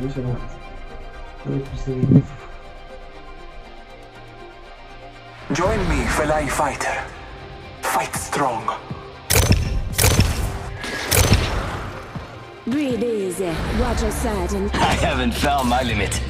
vigilância. Eu preciso de Join me, Felai fighter. Fight strong. Breathe easy. Watch your side and... I haven't found my limit.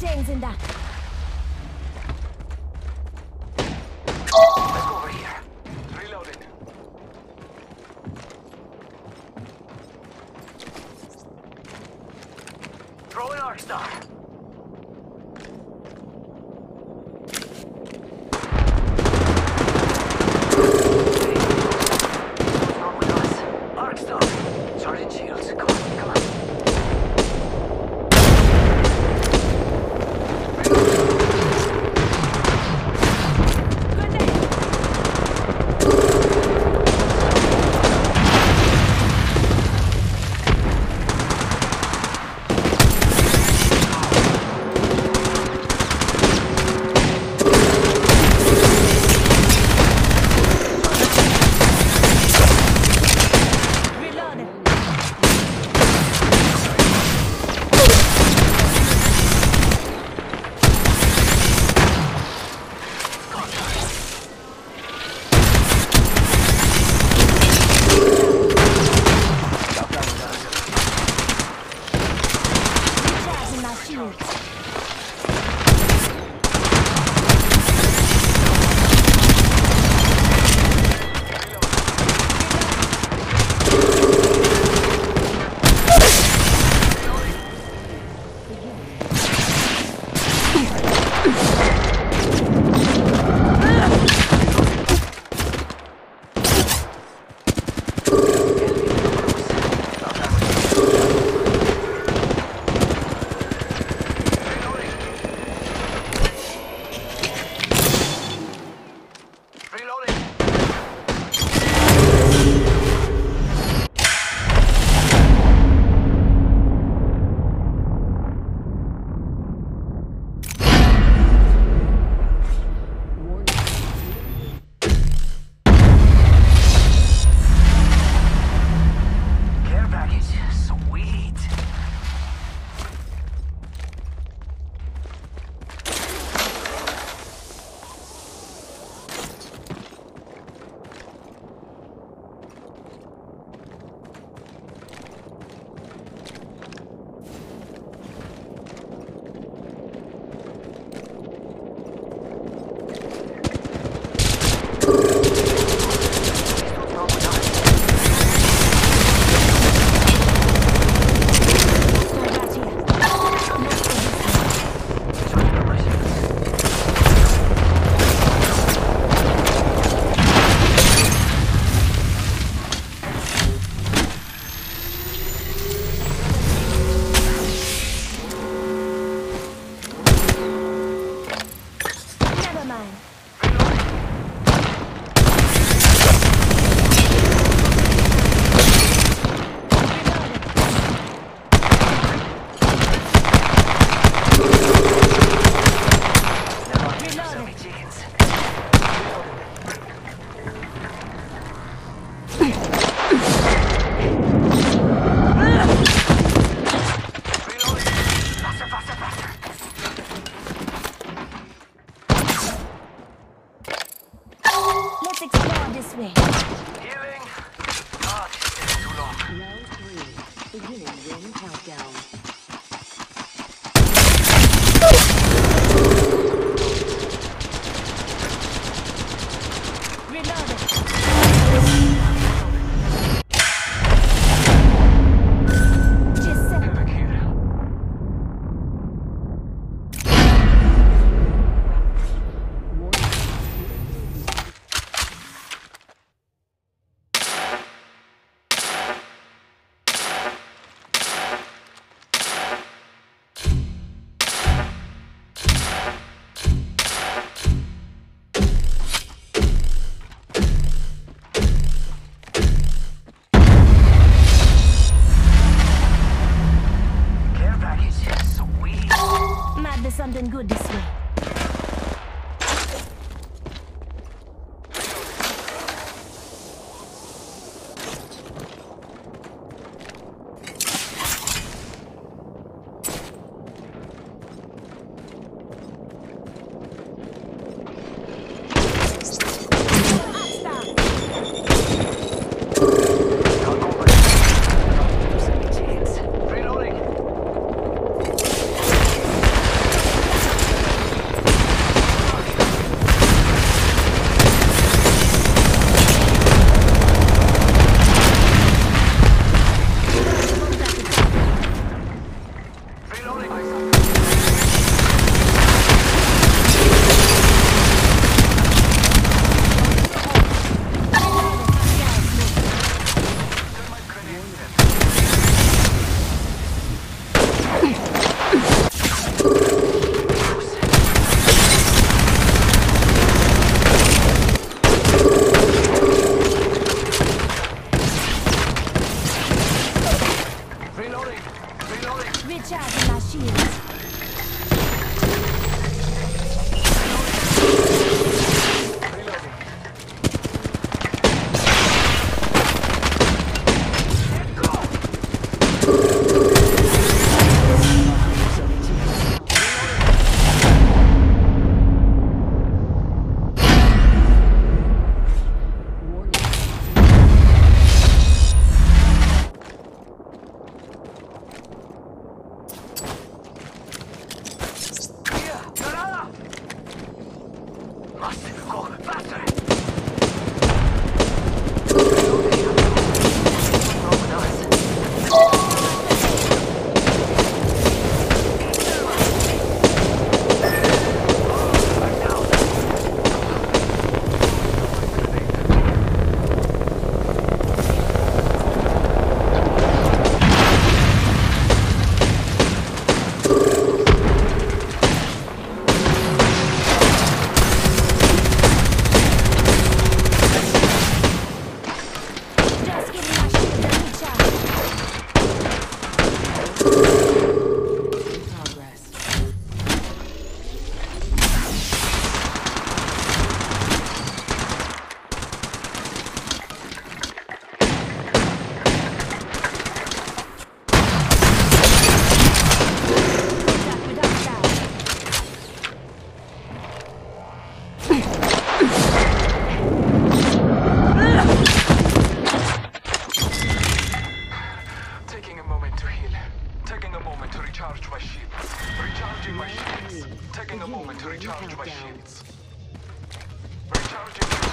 战争在。This way. Good moment to recharge my shields. Recharging